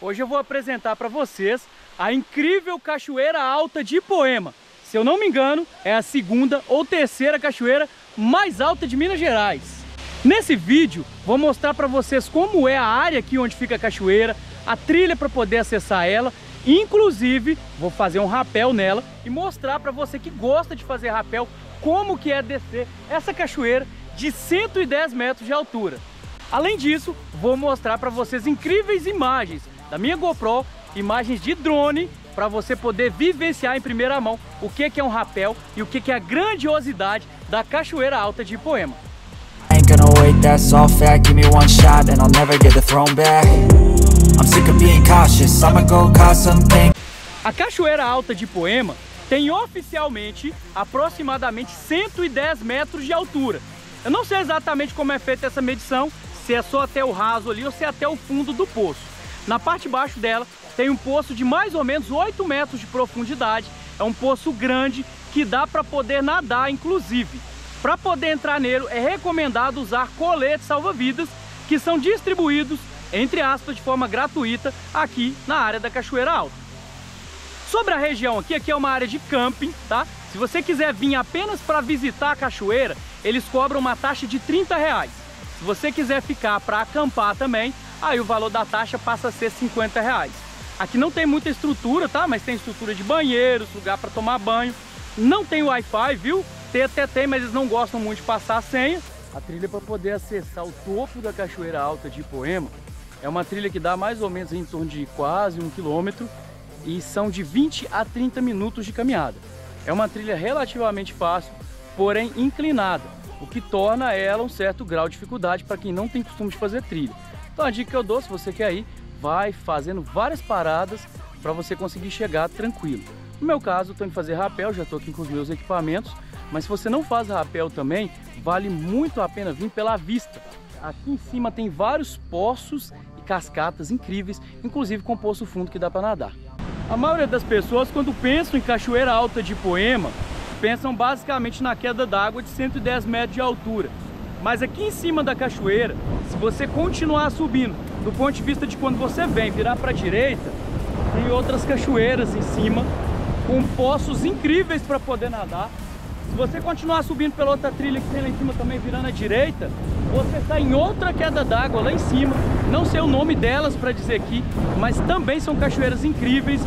Hoje eu vou apresentar para vocês a incrível Cachoeira Alta de Ipoema. Se eu não me engano, é a segunda ou terceira cachoeira mais alta de Minas Gerais. Nesse vídeo, vou mostrar para vocês como é a área aqui onde fica a cachoeira, a trilha para poder acessar ela, inclusive vou fazer um rapel nela e mostrar para você que gosta de fazer rapel como que é descer essa cachoeira de 110 metros de altura. Além disso, vou mostrar para vocês incríveis imagens da minha GoPro, imagens de drone, para você poder vivenciar em primeira mão o que é um rapel e o que é a grandiosidade da Cachoeira Alta de Ipoema. A Cachoeira Alta de Ipoema tem oficialmente aproximadamente 110 metros de altura. Eu não sei exatamente como é feita essa medição, se é só até o raso ali ou se é até o fundo do poço. Na parte de baixo dela tem um poço de mais ou menos 8 metros de profundidade. É um poço grande que dá para poder nadar, inclusive. Para poder entrar nele é recomendado usar coletes salva-vidas que são distribuídos, entre aspas, de forma gratuita aqui na área da Cachoeira Alta. Sobre a região aqui, aqui é uma área de camping, tá? Se você quiser vir apenas para visitar a cachoeira, eles cobram uma taxa de 30 reais. Se você quiser ficar para acampar também, aí o valor da taxa passa a ser 50 reais. Aqui não tem muita estrutura, tá? Mas tem estrutura de banheiros, lugar para tomar banho. Não tem Wi-Fi, viu? Tem até tem, mas eles não gostam muito de passar a senha. A trilha para poder acessar o topo da Cachoeira Alta de Ipoema é uma trilha que dá mais ou menos em torno de quase um quilômetro e são de 20 a 30 minutos de caminhada. É uma trilha relativamente fácil, porém inclinada o que torna ela um certo grau de dificuldade para quem não tem costume de fazer trilha. Então a dica que eu dou, se você quer ir, vai fazendo várias paradas para você conseguir chegar tranquilo. No meu caso, estou indo fazer rapel, já estou aqui com os meus equipamentos, mas se você não faz rapel também, vale muito a pena vir pela vista. Aqui em cima tem vários poços e cascatas incríveis, inclusive com poço fundo que dá para nadar. A maioria das pessoas, quando pensam em Cachoeira Alta de Poema, pensam basicamente na queda d'água de 110 metros de altura. Mas aqui em cima da cachoeira, se você continuar subindo, do ponto de vista de quando você vem virar para a direita, tem outras cachoeiras em cima, com poços incríveis para poder nadar. Se você continuar subindo pela outra trilha que tem lá em cima também virando à direita, você está em outra queda d'água lá em cima. Não sei o nome delas para dizer aqui, mas também são cachoeiras incríveis,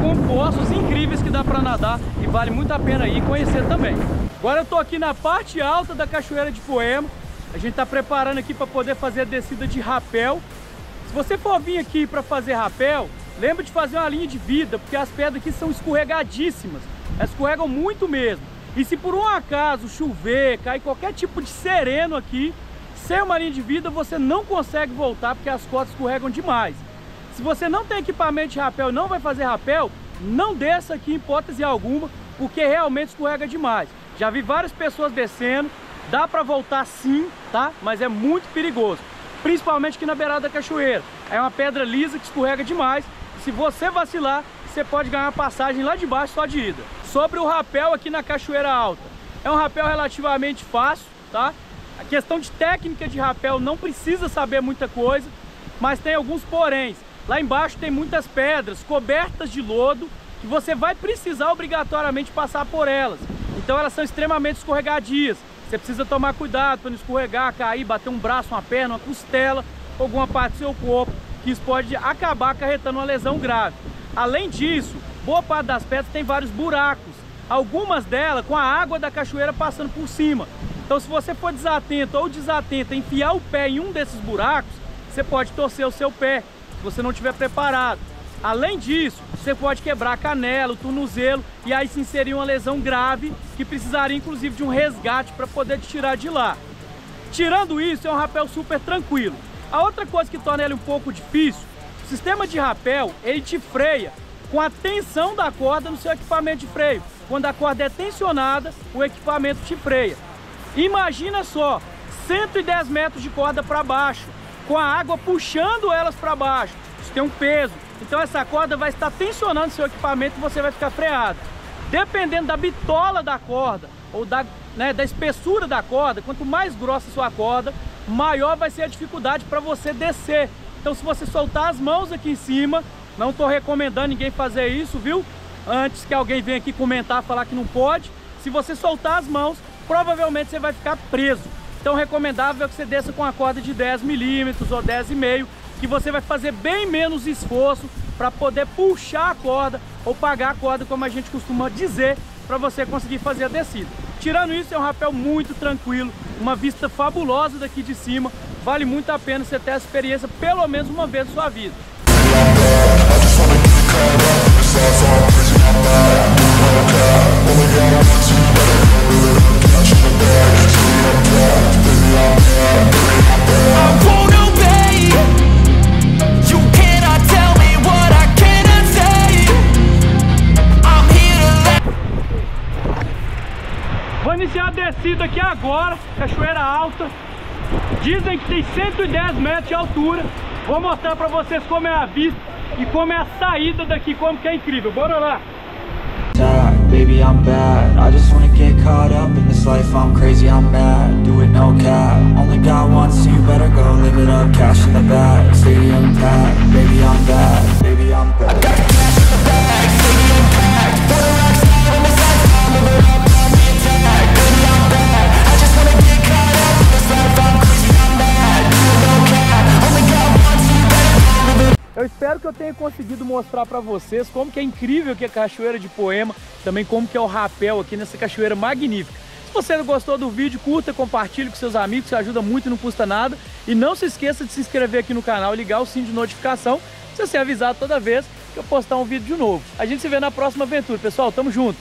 com poços incríveis que dá para nadar e vale muito a pena ir conhecer também. Agora eu estou aqui na parte alta da Cachoeira de Poema. A gente está preparando aqui para poder fazer a descida de rapel. Se você for vir aqui para fazer rapel, lembre de fazer uma linha de vida, porque as pedras aqui são escorregadíssimas. Elas escorregam muito mesmo. E se por um acaso chover, cair qualquer tipo de sereno aqui, sem uma linha de vida você não consegue voltar porque as cordas escorregam demais. Se você não tem equipamento de rapel e não vai fazer rapel, não desça aqui em hipótese alguma, porque realmente escorrega demais. Já vi várias pessoas descendo, dá para voltar sim, tá? Mas é muito perigoso, principalmente aqui na beirada da cachoeira. É uma pedra lisa que escorrega demais. Se você vacilar, você pode ganhar passagem lá de baixo só de ida. Sobre o rapel aqui na Cachoeira Alta. É um rapel relativamente fácil, tá? A questão de técnica de rapel não precisa saber muita coisa, mas tem alguns poréns. Lá embaixo tem muitas pedras cobertas de lodo que você vai precisar obrigatoriamente passar por elas. Então elas são extremamente escorregadias. Você precisa tomar cuidado para não escorregar, cair, bater um braço, uma perna, uma costela, alguma parte do seu corpo, que isso pode acabar acarretando uma lesão grave. Além disso, boa parte das pedras tem vários buracos, algumas delas com a água da cachoeira passando por cima. Então se você for desatento ou desatenta enfiar o pé em um desses buracos, você pode torcer o seu pé, se você não estiver preparado. Além disso, você pode quebrar a canela, o tornozelo e aí se inserir uma lesão grave que precisaria inclusive de um resgate para poder te tirar de lá. Tirando isso, é um rapel super tranquilo. A outra coisa que torna ele um pouco difícil, o sistema de rapel, ele te freia com a tensão da corda no seu equipamento de freio. Quando a corda é tensionada, o equipamento te freia. Imagina só, 110 metros de corda para baixo, com a água puxando elas para baixo. Isso tem um peso. Então essa corda vai estar tensionando seu equipamento e você vai ficar freado. Dependendo da bitola da corda ou da, né, da espessura da corda, quanto mais grossa sua corda, maior vai ser a dificuldade para você descer Então se você soltar as mãos aqui em cima, não estou recomendando ninguém fazer isso, viu? Antes que alguém venha aqui comentar, falar que não pode. Se você soltar as mãos, provavelmente você vai ficar preso. Então recomendável é que você desça com a corda de 10 milímetros ou 10,5, que você vai fazer bem menos esforço para poder puxar a corda ou pagar a corda, como a gente costuma dizer, para você conseguir fazer a descida. Tirando isso, é um rapel muito tranquilo, uma vista fabulosa daqui de cima, vale muito a pena você ter essa experiência pelo menos uma vez na sua vida. Vou iniciar a descida aqui agora, cachoeira alta. Dizem que tem 110 metros de altura. Vou mostrar pra vocês como é a vista e como é a saída daqui, como que é incrível. Bora lá! Baby, I'm bad I just wanna get caught up in this life I'm crazy, I'm mad Do it, no cap Only got one, so you better go live it up Cash in the bag, stadium packed Baby, I'm bad Baby, conseguido mostrar para vocês como que é incrível aqui a Cachoeira de Poema, também como que é o rapel aqui nessa cachoeira magnífica. Se você gostou do vídeo, curta, compartilhe com seus amigos, que ajuda muito e não custa nada. E não se esqueça de se inscrever aqui no canal e ligar o sininho de notificação, para você ser avisado toda vez que eu postar um vídeo de novo. A gente se vê na próxima aventura, pessoal. Tamo junto!